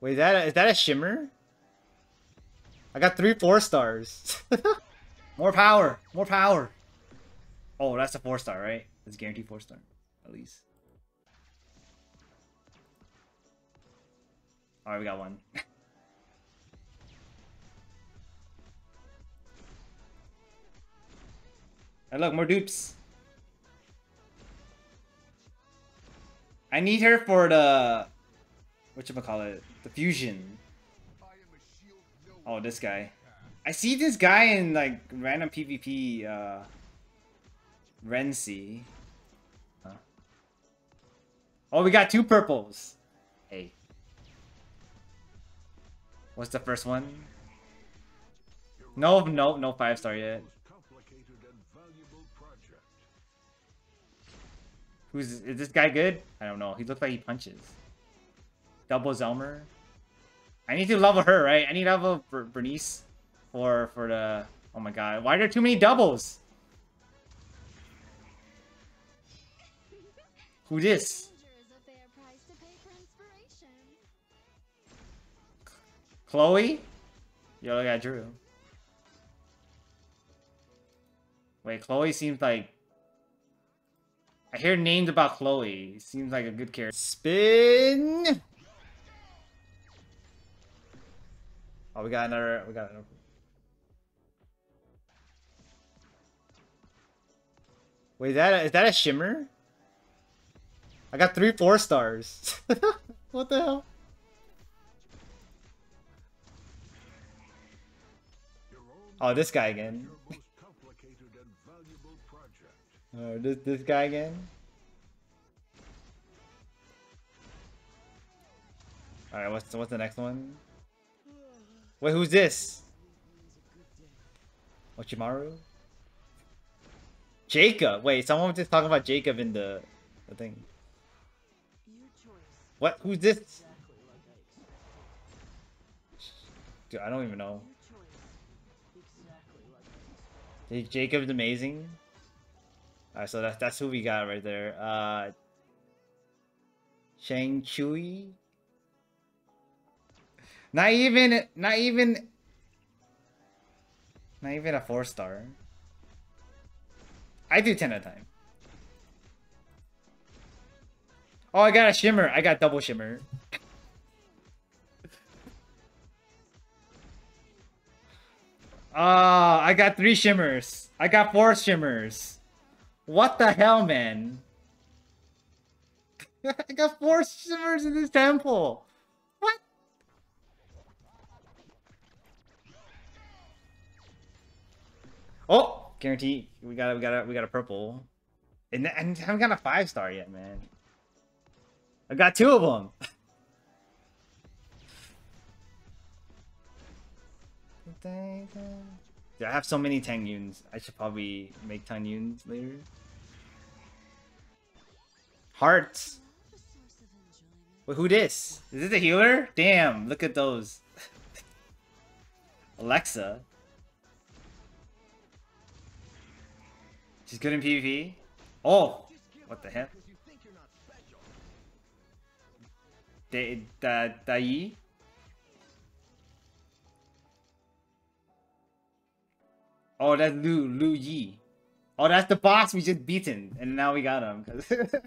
Wait, is that a, is that a shimmer? I got three four stars. more power, more power. Oh, that's a four star, right? It's guaranteed four star, at least. All right, we got one. and look, more dupes. I need her for the what call it, the fusion. Oh, this guy. I see this guy in like random PvP. Uh, Renzi. Huh. Oh, we got two purples. Hey. What's the first one? No, no, no five star yet. Who's is this guy good? I don't know. He looks like he punches. Double Zelmer. I need to level her, right? I need to level Ber Bernice for for the. Oh my god! Why are there too many doubles? Who this? Chloe? Yo, look at Drew. Wait, Chloe seems like I hear names about Chloe. Seems like a good character. Spin. Oh, we got another. We got another. Wait, is that a, is that a shimmer? I got three four stars. what the hell? Oh, this guy again. Oh, this this guy again? All right, what's what's the next one? Wait, who's this? Ochimaru? Jacob. Wait, someone was just talking about Jacob in the the thing. What? Who's this? Dude, I don't even know. Jacob's amazing. Alright, so that's that's who we got right there. Uh Shang Chui. Not even not even not even a four star. I do 10 at a time. Oh, I got a shimmer. I got double shimmer. Ah, uh, I got three shimmers. I got four shimmers. What the hell, man? I got four shimmers in this temple. Oh, guarantee we got a, we got a, we got a purple, and and I haven't got a five star yet, man. I got two of them. Dude, I have so many Tang Yuns. I should probably make Tang Yuns later. Hearts. Wait, who this? Is this a healer? Damn, look at those. Alexa. She's good in PvP. Oh, what the heck? Da da Dai? Oh, that's Lu Lu Yi. Oh, that's the boss we just beaten, and now we got him.